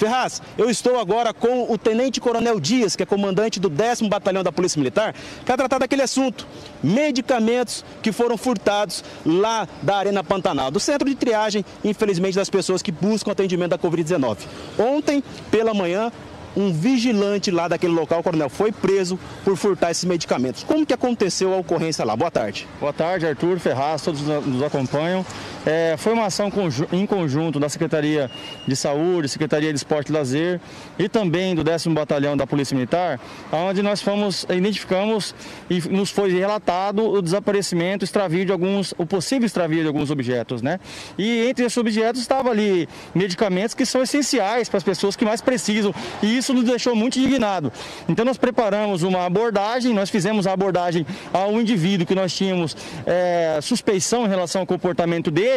Ferraz, eu estou agora com o Tenente Coronel Dias, que é comandante do 10 Batalhão da Polícia Militar, para tratar daquele assunto, medicamentos que foram furtados lá da Arena Pantanal, do centro de triagem, infelizmente, das pessoas que buscam atendimento da Covid-19. Ontem, pela manhã, um vigilante lá daquele local, coronel, foi preso por furtar esses medicamentos. Como que aconteceu a ocorrência lá? Boa tarde. Boa tarde, Arthur Ferraz, todos nos acompanham. É, foi uma ação em conjunto da Secretaria de Saúde, Secretaria de Esporte e Lazer e também do 10 Batalhão da Polícia Militar, onde nós fomos, identificamos e nos foi relatado o desaparecimento, extravio de alguns, o possível extravio de alguns objetos, né? E entre esses objetos estava ali medicamentos que são essenciais para as pessoas que mais precisam e isso nos deixou muito indignado. Então nós preparamos uma abordagem, nós fizemos a abordagem ao indivíduo que nós tínhamos é, suspeição em relação ao comportamento dele,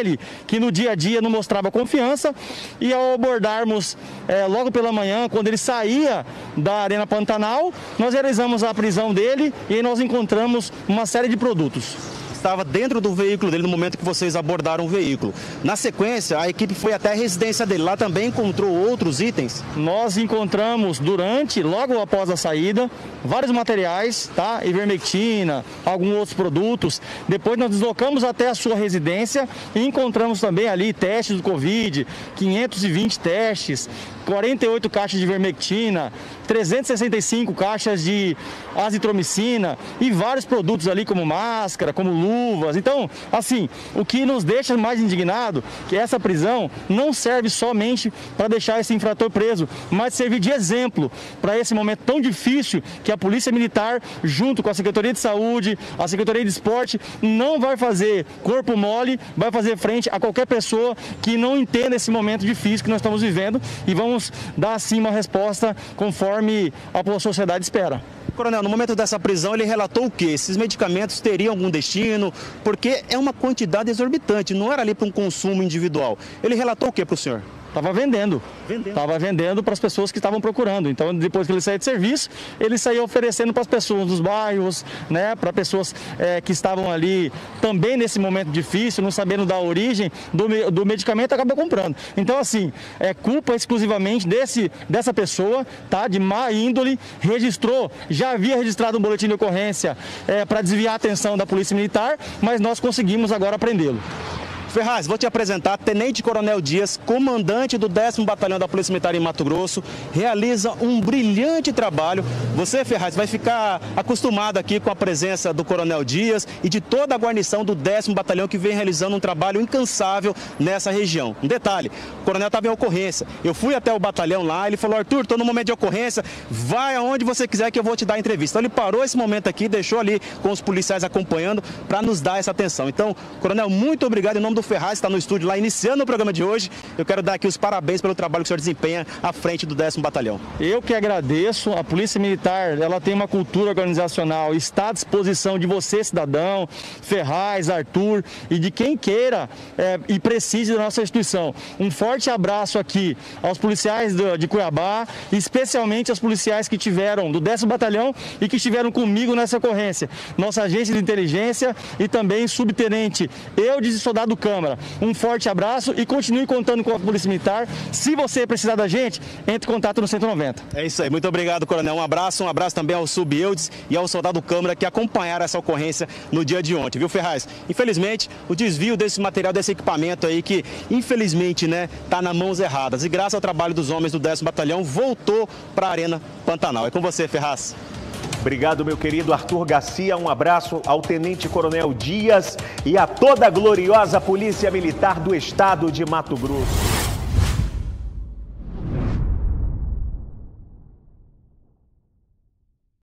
que no dia a dia não mostrava confiança, e ao abordarmos é, logo pela manhã, quando ele saía da Arena Pantanal, nós realizamos a prisão dele e nós encontramos uma série de produtos estava dentro do veículo dele no momento que vocês abordaram o veículo. Na sequência, a equipe foi até a residência dele. Lá também encontrou outros itens? Nós encontramos durante, logo após a saída, vários materiais, tá? Ivermectina, alguns outros produtos. Depois nós deslocamos até a sua residência e encontramos também ali testes do Covid, 520 testes, 48 caixas de ivermectina, 365 caixas de azitromicina e vários produtos ali como máscara, como Então, assim, o que nos deixa mais indignado que essa prisão não serve somente para deixar esse infrator preso, mas servir de exemplo para esse momento tão difícil que a Polícia Militar, junto com a Secretaria de Saúde, a Secretaria de Esporte, não vai fazer corpo mole, vai fazer frente a qualquer pessoa que não entenda esse momento difícil que nós estamos vivendo e vamos dar sim uma resposta conforme a sociedade espera. Coronel, no momento dessa prisão, ele relatou o quê? Esses medicamentos teriam algum destino? Porque é uma quantidade exorbitante, não era ali para um consumo individual. Ele relatou o quê para o senhor? Estava vendendo. Estava vendendo para as pessoas que estavam procurando. Então, depois que ele saía de serviço, ele saía oferecendo para as pessoas dos bairros, né, para pessoas é, que estavam ali também nesse momento difícil, não sabendo da origem do, do medicamento, acaba comprando. Então, assim, é culpa exclusivamente desse, dessa pessoa, tá, de má índole, registrou, já havia registrado um boletim de ocorrência é, para desviar a atenção da Polícia Militar, mas nós conseguimos agora prendê-lo. Ferraz, vou te apresentar Tenente Coronel Dias, comandante do 10 Batalhão da Polícia Militar em Mato Grosso, realiza um brilhante trabalho. Você, Ferraz, vai ficar acostumado aqui com a presença do Coronel Dias e de toda a guarnição do 10 Batalhão que vem realizando um trabalho incansável nessa região. Um detalhe, o coronel estava em ocorrência. Eu fui até o batalhão lá, ele falou, Arthur, estou no momento de ocorrência, vai aonde você quiser que eu vou te dar a entrevista. Então ele parou esse momento aqui, deixou ali com os policiais acompanhando para nos dar essa atenção. Então, Coronel, muito obrigado em nome do Ferraz está no estúdio lá iniciando o programa de hoje. Eu quero dar aqui os parabéns pelo trabalho que o senhor desempenha à frente do 10 Batalhão. Eu que agradeço. A Polícia Militar, ela tem uma cultura organizacional, está à disposição de você, cidadão, Ferraz, Arthur e de quem queira é, e precise da nossa instituição. Um forte abraço aqui aos policiais de, de Cuiabá, especialmente aos policiais que tiveram do 10 Batalhão e que estiveram comigo nessa ocorrência. Nossa agência de inteligência e também subtenente eu de soldado Câmara Câmara. Um forte abraço e continue contando com a Polícia Militar. Se você precisar da gente, entre em contato no 190. É isso aí. Muito obrigado, Coronel. Um abraço, um abraço também ao Subeudes e ao soldado Câmara que acompanharam essa ocorrência no dia de ontem, viu, Ferraz? Infelizmente, o desvio desse material, desse equipamento aí que, infelizmente, né, tá nas mãos erradas. E graças ao trabalho dos homens do 10 Batalhão, voltou para a Arena Pantanal. É com você, Ferraz. Obrigado, meu querido Arthur Garcia. Um abraço ao Tenente Coronel Dias e a toda a gloriosa Polícia Militar do Estado de Mato Grosso.